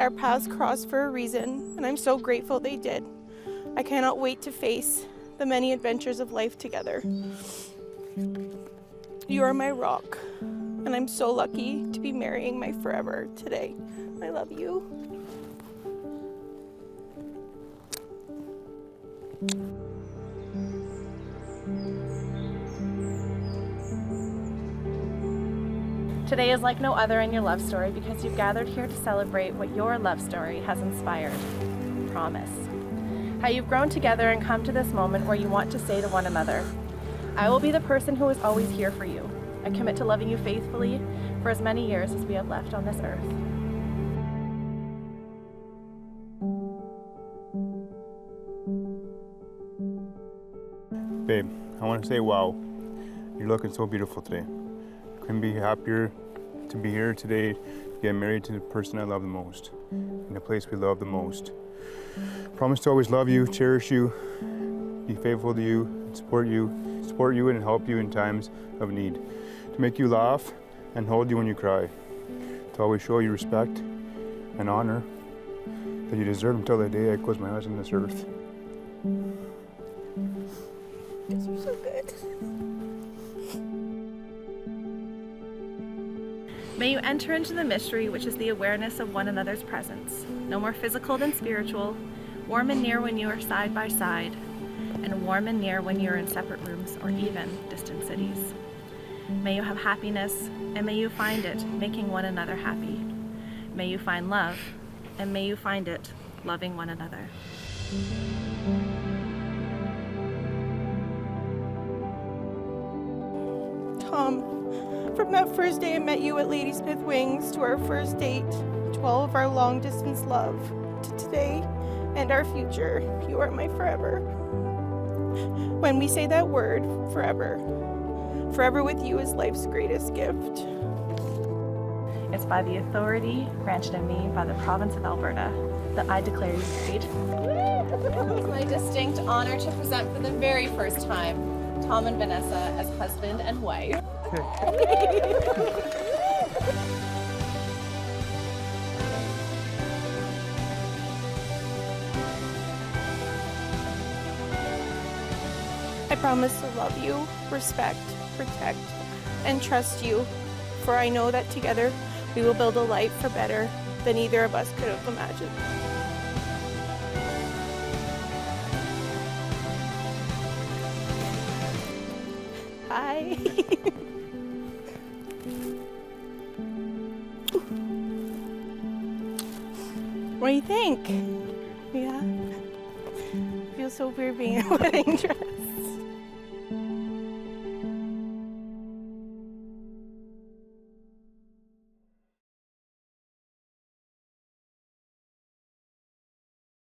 Our paths crossed for a reason, and I'm so grateful they did. I cannot wait to face the many adventures of life together. You are my rock, and I'm so lucky to be marrying my forever today. I love you. Today is like no other in your love story because you've gathered here to celebrate what your love story has inspired. Promise. How you've grown together and come to this moment where you want to say to one another, I will be the person who is always here for you. I commit to loving you faithfully for as many years as we have left on this earth. Babe, I want to say wow. You're looking so beautiful today. Couldn't be happier to be here today, get married to the person I love the most, in the place we love the most. Promise to always love you, cherish you, be faithful to you, support you, support you and help you in times of need. To make you laugh and hold you when you cry. To always show you respect and honor that you deserve until the day I close my eyes on this earth. Yes, you're so good. May you enter into the mystery, which is the awareness of one another's presence, no more physical than spiritual, warm and near when you are side by side, and warm and near when you're in separate rooms or even distant cities. May you have happiness, and may you find it making one another happy. May you find love, and may you find it loving one another. Tom, from that first day I met you at Ladysmith Wings to our first date, to all of our long distance love, to today and our future, you are my forever. When we say that word, forever, forever with you is life's greatest gift. It's by the authority granted to me by the province of Alberta that I declare you married. It's my distinct honor to present for the very first time Tom and Vanessa as husband and wife. I promise to love you, respect, protect, and trust you, for I know that together we will build a life for better than either of us could have imagined. Hi. what do you think? Yeah. Feels so weird being in a wedding dress.